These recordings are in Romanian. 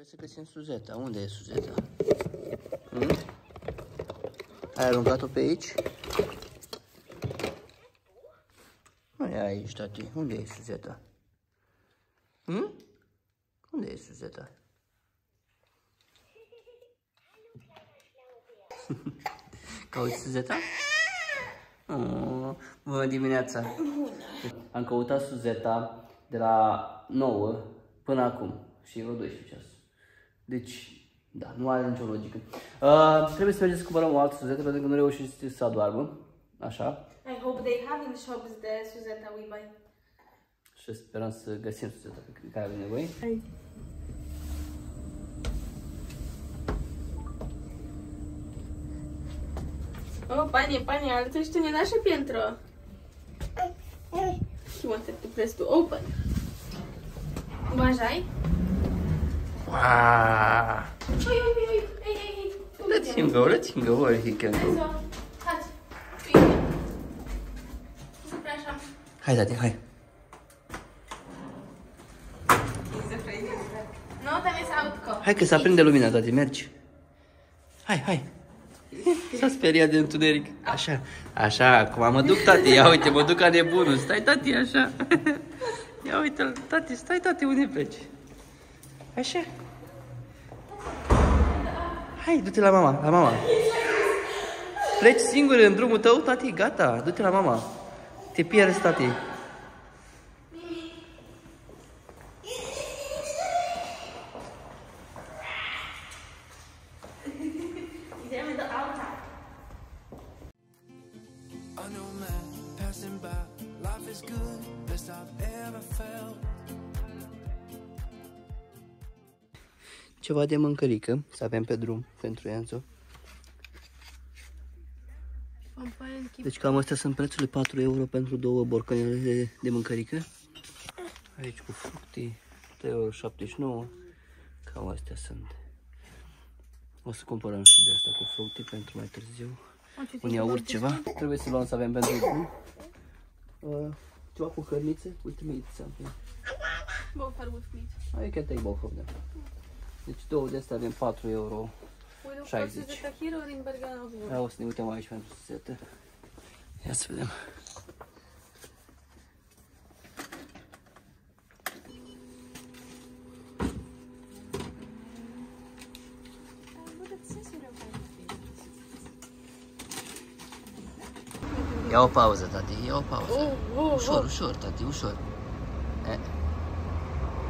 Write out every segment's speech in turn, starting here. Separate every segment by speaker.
Speaker 1: Trebuie să găsim Suzeta. Unde e Suzeta? Hmm? Ai aruncat-o pe aici? Nu e aici, tati. Unde e Suzeta? Hmm? Unde e Suzeta? Cauți Suzeta? Oh, bună dimineața! Am căutat Suzeta de la 9 până acum și vreo 12 ceas. Deci, da, nu are nicio logică. Uh, trebuie să mergem să cumpărăm o altă Suzeta pentru că nu reușește să adormă. Așa.
Speaker 2: I hope they have in shops the Suzetta we buy.
Speaker 1: Și sperăm să găsim Suzeta pe care avem nevoie.
Speaker 2: Hai. O, panie, panie, ale coś tu nie nasze piętro. He wanted to press to open. Uważaj.
Speaker 1: Wow!
Speaker 2: Oj, oj, oj, ej, ej, ej. Tu
Speaker 1: Let
Speaker 2: idzie.
Speaker 1: him go, let him go where he can go.
Speaker 2: Enzo, chodź. Tu idzie. Zapraszam.
Speaker 1: Hai, tati, hai.
Speaker 2: No, tam jest autko.
Speaker 1: Hai că se aprinde lumina, tati, mergi. Hai, hai. S-a speriat de întuneric. Așa, așa, acum mă duc, tati, ia uite, mă duc ca nebunul. Stai, tati, așa. Ia uite tati, stai, tati, unde pleci? Așa. Hai, du-te la mama, la mama. Pleci singur în drumul tău, tati, gata, du-te la mama. Te pierzi, tati. Ceva de mâncărică să avem pe drum pentru Enzo. Deci cam astea sunt prețurile 4 euro pentru două borcanele de, de mâncărică. Aici cu fructii, 3,79 euro. Cam astea sunt. O să cumpărăm și de asta cu fructii pentru mai târziu. Un iaurt ceva. Trebuie să luăm să avem pentru drum. Uh, ceva cu hărnițe. Uite, me eat something.
Speaker 2: Both are with meat.
Speaker 1: I can take both of them. Deci două de astea avem 4 euro.
Speaker 2: We look
Speaker 1: 60.
Speaker 2: for Suzetta here or in Bergamo.
Speaker 1: Ia o să ne uităm aici pentru sete. Ia să vedem. Ia o pauză, tati, ia o pauză.
Speaker 2: Oh, oh,
Speaker 1: Ușor, ușor, tati, ușor. E.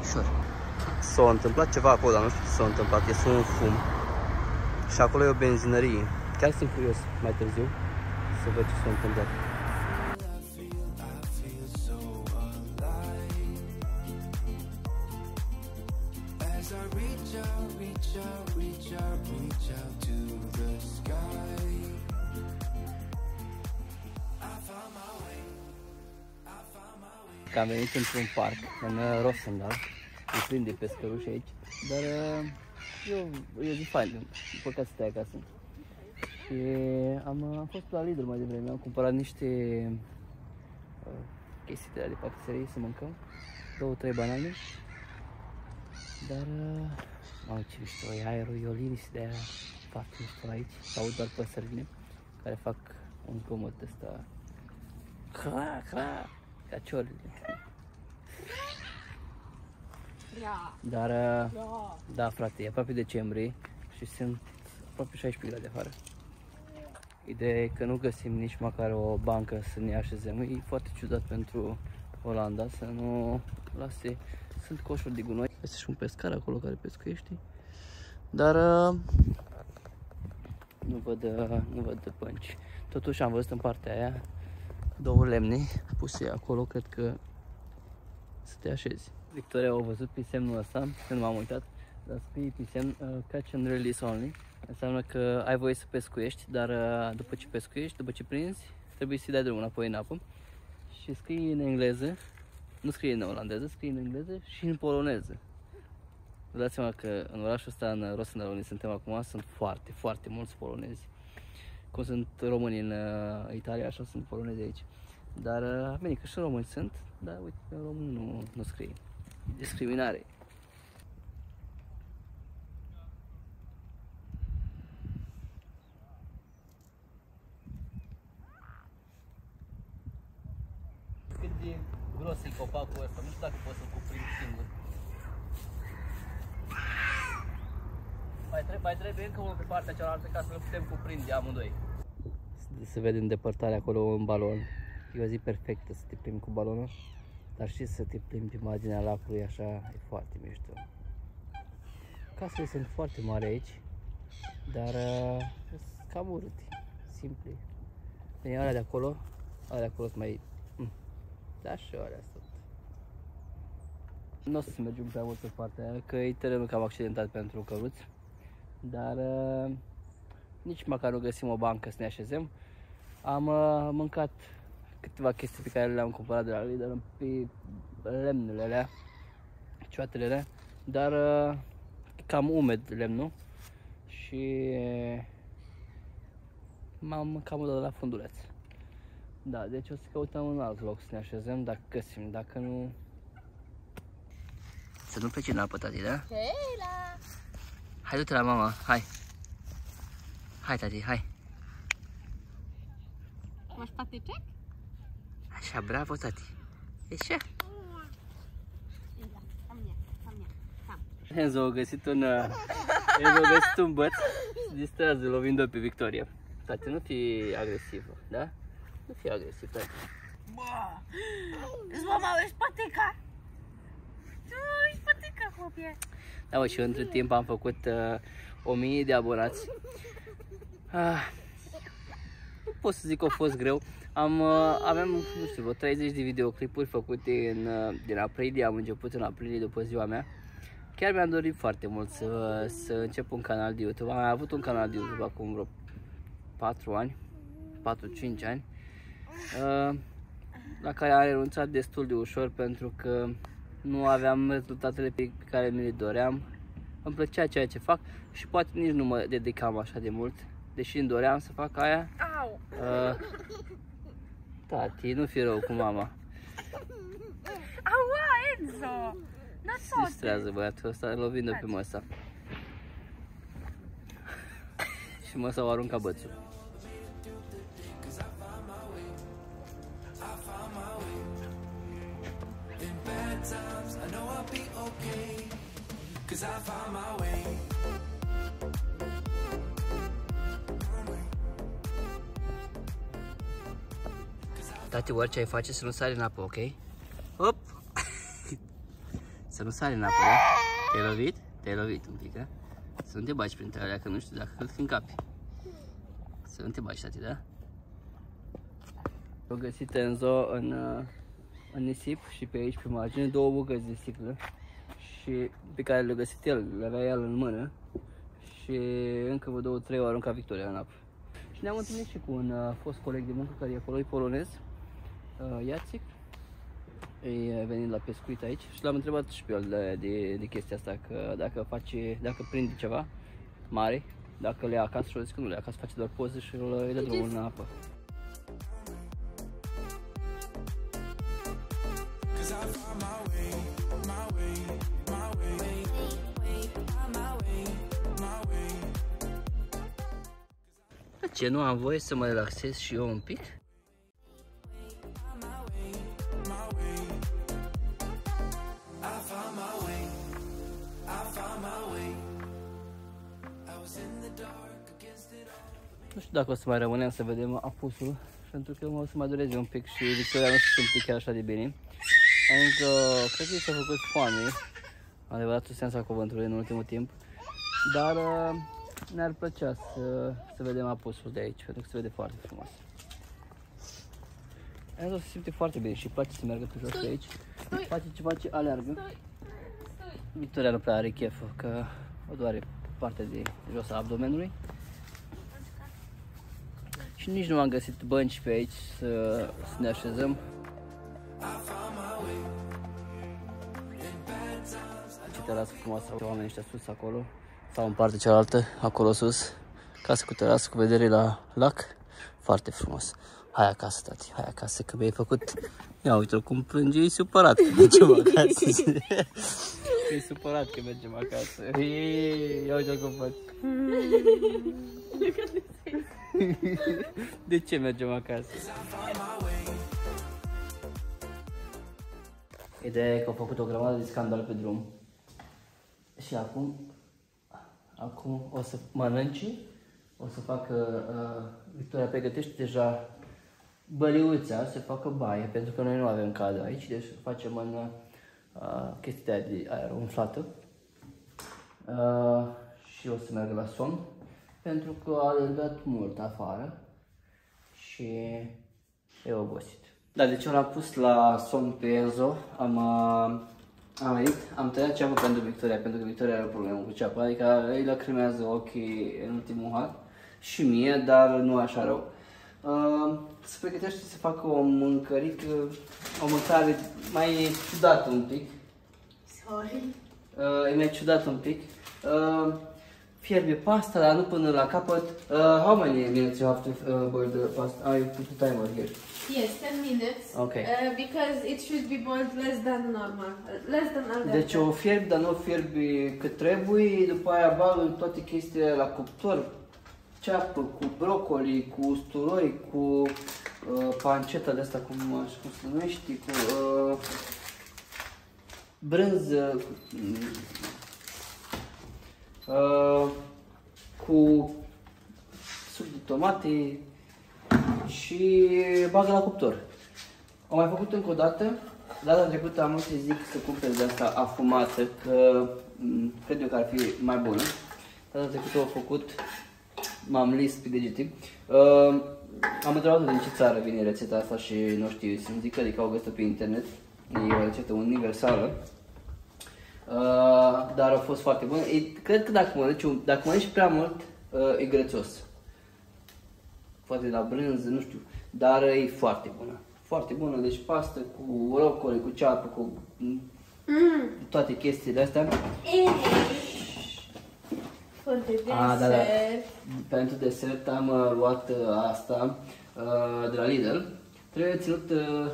Speaker 1: Ușor. S-a întâmplat ceva acolo, dar nu știu ce s-a întâmplat, este un fum. Și acolo e o benzinărie. Chiar sunt curios mai târziu să văd ce s-a întâmplat.
Speaker 3: I feel, I feel so alive. As I reach out, reach out, reach out, reach out to the sky. I found my way. I found my way.
Speaker 1: Că am venit într-un parc în uh, Rosendal, îi prinde pescăruși aici, dar uh, eu, eu zic fain, păcat să stai acasă. Și am, uh, am fost la Lidl mai devreme, am cumpărat niște uh, chestii de, la de patiserie să mâncăm, două, trei banane, dar, uh, mamă ce mișto e aerul, e o liniște de aia foarte mișto aici, să aud doar păsările care fac un zgomot ăsta, cra, cra, ca ciorile.
Speaker 2: Ja.
Speaker 1: Dar, uh,
Speaker 2: Ja.
Speaker 1: da, frate, e aproape decembrie și sunt aproape 16 grade afară. Ideea e că nu găsim nici măcar o bancă să ne așezăm. E foarte ciudat pentru Olanda să nu lase... Sunt coșuri de gunoi. Este și un pescar acolo care pescuiește. Dar uh, nu văd, uh, nu văd bănci. Totuși am văzut în partea aia două lemne puse acolo, cred că să te așezi. Victoria a văzut pe semnul ăsta, când m-am uitat, dar scrie pe semn uh, catch and release only. Înseamnă că ai voie să pescuiești, dar uh, după ce pescuiești, după ce prinzi, trebuie să-i dai drumul înapoi în apă. Și scrie în engleză, nu scrie în olandeză, scrie în engleză și în poloneză. Vă dați seama că în orașul ăsta, în Rosendal, unde suntem acum, sunt foarte, foarte mulți polonezi. Cum sunt români în uh, Italia, așa sunt polonezi aici. Dar, uh, bine, că și români sunt, dar uite, în român nu, nu scrie. Discriminare. Cât de gros e copacul ăsta, nu știu singur. Mai trebuie, mai trebuie încă unul pe partea cealaltă ca să-l putem cuprinde amândoi. Se vede îndepărtarea acolo în balon. E o zi perfectă să te plimbi cu balonul, dar și să te plimbi pe marginea lacului așa e foarte mișto. Casele sunt foarte mari aici, dar uh, sunt cam urâte, simple. Bine, alea de acolo, alea de acolo sunt mai... Mm. Da, și alea sunt. Nu o să mergem prea mult pe partea aia, că e terenul cam accidentat pentru căruți. Dar uh, nici măcar nu găsim o bancă să ne așezăm. Am uh, mâncat câteva chestii pe care le-am cumpărat de la Lidl pe lemnele alea, cioatele alea, dar uh, cam umed lemnul și m-am cam dat la funduleț. Da, deci o să căutăm un alt loc să ne așezăm dacă găsim, dacă nu... Să nu pleci în apă, tati, da?
Speaker 2: Sheila!
Speaker 1: Hai du-te la mama, hai. Hai, tati, hai.
Speaker 2: Masz patyczek?
Speaker 1: Așa, bravo, tati. Așa.
Speaker 2: Sheila, tam nie, tam nie, tam.
Speaker 1: Enzo a găsit un, uh, Enzo a găsit un băț, se distrează lovind-o pe Victoria. Tati, nu fi agresivă, da? Nu fi agresiv, tati.
Speaker 2: Îți mama, ești patica! Tu ești patica, chłopie!
Speaker 1: Da, mă, și între timp am făcut uh, 1000 de abonați. Ah, nu pot să zic că a fost greu. Am, uh, aveam, nu știu, vreo 30 de videoclipuri făcute în, uh, din aprilie, am început în aprilie după ziua mea. Chiar mi-am dorit foarte mult să, să încep un canal de YouTube. Am mai avut un canal de YouTube acum vreo 4 ani, 4-5 ani, uh, la care am renunțat destul de ușor pentru că nu aveam rezultatele pe care mi le doream. Îmi plăcea ceea ce fac și poate nici nu mă dedicam așa de mult, deși îmi doream să fac aia.
Speaker 2: Au!
Speaker 1: Uh, tati, nu fi rău cu mama.
Speaker 2: Ała, Enzo! No
Speaker 1: Se
Speaker 2: co ty?
Speaker 1: distrează băiatul ăsta, lovind-o pe măsa. și măsa o arunca bățul.
Speaker 3: In bad times, I know I'll be okay. Cause I found my way.
Speaker 1: Tati, orice ai face să nu sari în apă, ok? Hop! să nu sari în apă, da? Te-ai lovit? Te-ai lovit un pic, da? Să nu te bagi printre alea, că nu știu dacă îl încapi. Să nu te bagi, tati, da? Am găsit Enzo în, uh, în nisip și pe aici, pe margine, două bucăți de sticlă și pe care le-a găsit el, le avea el în mână și încă vreo două, trei ori arunca Victoria în apă. Și ne-am întâlnit și cu un uh, fost coleg de muncă care e acolo, e polonez, uh, Iațic. E venit la pescuit aici și l-am întrebat și pe el de, de, de chestia asta, că dacă face, dacă prinde ceva mare, dacă le ia acasă și o zis că nu le ia acasă, face doar poze și îl îi dă drumul în apă.
Speaker 3: Cause I found my way, my way, my way. Find my way, my way.
Speaker 1: Ce, nu am voie să mă relaxez și eu un pic? Nu știu dacă o să mai rămânem să vedem apusul, pentru că mă o să mai dureze un pic și Victoria nu se simte chiar așa de bine. Adică, cred că i s-a făcut foame, în adevăratul sens al cuvântului în ultimul timp, dar uh, ne-ar plăcea să, să vedem apusul de aici, pentru că se vede foarte frumos. Enzo se simte foarte bine și îi place să meargă pe jos de aici.
Speaker 2: Stai.
Speaker 1: Face ceva ce aleargă.
Speaker 2: Stai, stai.
Speaker 1: Victoria nu prea are chef, că o doare partea de jos a abdomenului. Și nici nu am găsit bănci pe aici să, să ne așezăm. Ce terasă frumoasă au oamenii ăștia sus acolo. Sau în partea cealaltă, acolo sus. Casă cu terasă, cu vedere la lac. Foarte frumos. Hai acasă, tati, hai acasă, că mi-ai făcut... Ia uite cum plânge, e supărat că mergem acasă. e supărat că mergem acasă. Ei, Ia uite cum faci. De ce mergem acasă? Ideea e că au făcut o grămadă de scandal pe drum. Și acum, acum o să mănânci, o să facă, uh, Victoria pregătește deja băliuța, să facă baie, pentru că noi nu avem cadă aici, deci facem în uh, chestia de aer umflată. Uh, și o să merg la somn, pentru că a alergat mult afară și e obosit. Da, deci eu l-am pus la somn pe Enzo, am, uh, am venit, am tăiat ceapă pentru Victoria, pentru că Victoria are o problemă cu ceapa, adică îi lacrimează ochii în ultimul hat și mie, dar nu așa rău. Uh, se pregătește să facă o mâncărică, o mâncare mai ciudată un pic,
Speaker 2: Sorry.
Speaker 1: uh, e mai ciudat un pic. Uh, fierbe pasta, dar nu până la capăt. Uh, how many minutes you have to uh, boil the pasta? I put the timer here.
Speaker 2: Yes, 10 minutes.
Speaker 1: Okay.
Speaker 2: Uh, because it should be boiled less than normal. Uh, less than al
Speaker 1: Deci o fierbi, dar nu o fierbi cât trebuie, după aia bag în toate chestiile la cuptor, ceapă, cu brocoli, cu usturoi, cu uh, panceta de asta, cum, așa cum se numește, cu uh, brânză, uh, cu suc de tomate și bagă la cuptor. Am mai făcut încă o dată. Data trecută am să zic să cumpere de asta afumată, că m, cred eu că ar fi mai bună. Data trecută au făcut, m-am list pe degete. Uh, am întrebat din ce țară vine rețeta asta și nu știu, să-mi zic adică au găsit pe internet. E o rețetă universală. Uh, dar a fost foarte bună. E, cred că dacă mănânci, un- dacă mănânci prea mult, uh, e grețos. Poate la brânză, nu știu, dar e foarte bună. Foarte bună, deci pastă cu rocoli, cu ceapă, cu
Speaker 2: Mm.
Speaker 1: toate chestiile astea.
Speaker 2: Ei. For the dessert.
Speaker 1: Ah, da, da. Pentru desert am uh, luat uh, asta uh, de la Lidl. Trebuie ținut uh,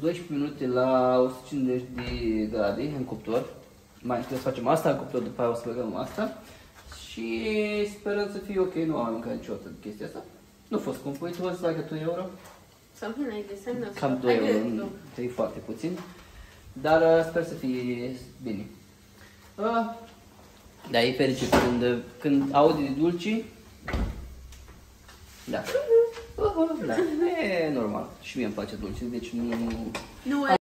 Speaker 1: 12 minute la 150 de grade în cuptor. Mai întâi să facem asta în cuptor, după aia o să băgăm asta. Și sperăm să fie ok, nu am mâncat niciodată chestia asta. Nu a fost scump, uite, o să dacă 2 euro.
Speaker 2: Something like this, I'm not
Speaker 1: Cam
Speaker 2: sure.
Speaker 1: 2
Speaker 2: I
Speaker 1: euro,
Speaker 2: didn't
Speaker 1: nu-
Speaker 2: know.
Speaker 1: e foarte puțin. Dar uh, sper să fie bine. Uh, da, e fericit când, când aude de dulci. Da. Uh, da, e normal. Și mie îmi place dulce, deci nu...
Speaker 2: Nu